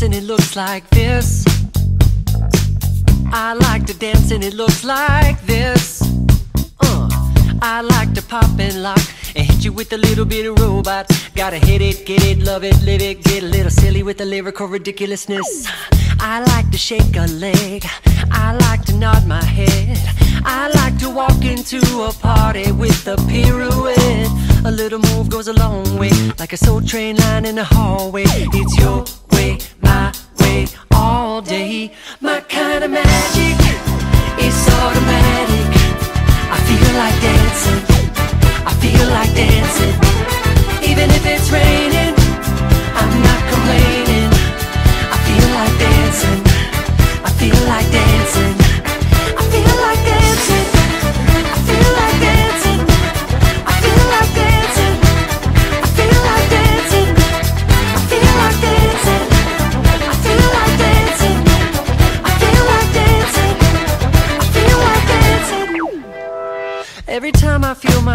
dance and it looks like this. I like to dance and it looks like this. Uh, I like to pop and lock and hit you with a little bit of robot. Gotta hit it, get it, love it, live it, get a little silly with the lyrical ridiculousness. I like to shake a leg. I like to nod my head. I like to walk into a party with a pirouette. A little move goes a long way, like a soul train line in the hallway. It's your way, my way, all day. My kind of magic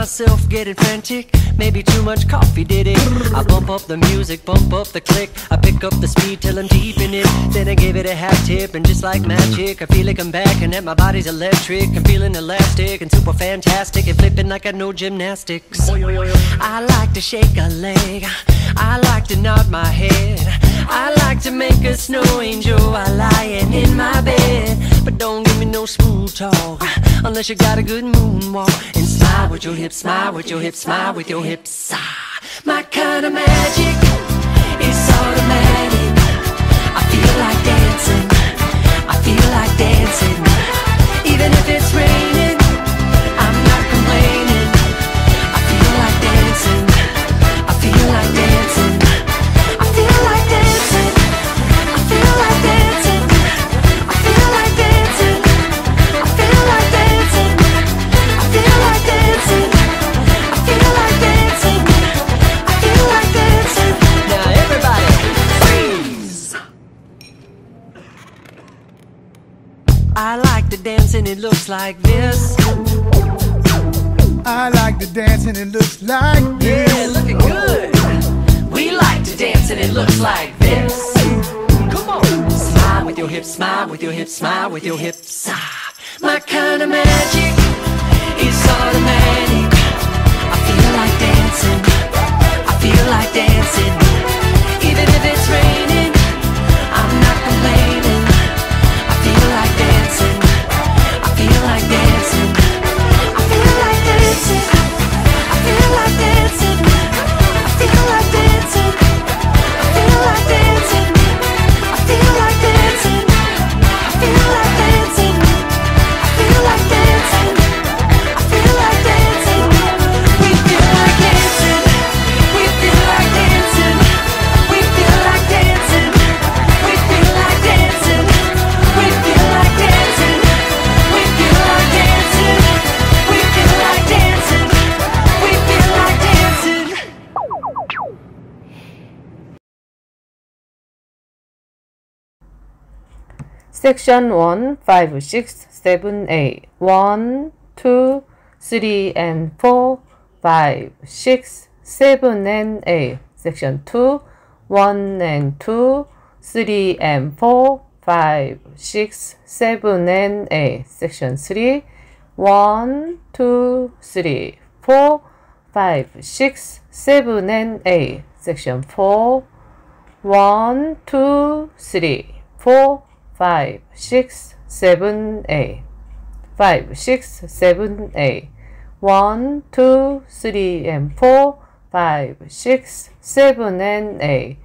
myself getting frantic, maybe too much coffee did it. I bump up the music, bump up the click. I pick up the speed till I'm deep in it. Then I give it a half tip, and just like magic, I feel like I'm back and that my body's electric. I'm feeling elastic and super fantastic and flipping like I know gymnastics. I like to shake a leg. I like to nod my head. I like to make a snow angel while lying in my bed. But don't no smooth talk unless you got a good moonwalk. And smile with your hips, smile with your hips, smile with your hips. Ah, my kind of magic is automatic. I feel like dancing. I feel like dancing. I like to dance and it looks like this. I like to dance and it looks like this. Yeah, looking good. We like to dance and it looks like this. Come on. Smile with your hips, smile with your hips, smile with your hips. Ah, my kind of magic Section 1, 5, 6, 7, 8. 1, 2, 3, and 4, 5, 6, 7, and 8. Section 2, 1 and 2, 3 and 4, 5, 6, 7, and 8. Section 3, 1, 2, 3, 4, 5, 6, 7, and 8. Section 4, 1, 2, 3, 4, five, six, seven, eight. Five, six, seven, eight. One, two, three, and four. Five, six, seven, and eight.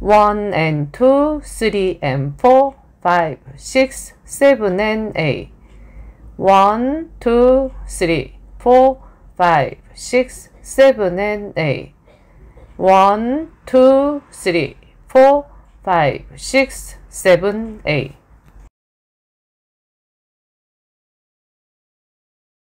One and two, three and four. Five, six, seven, and eight. One, two, three, four, five, six, seven, and eight. One, two, three, four. 5, 6, 7, 8.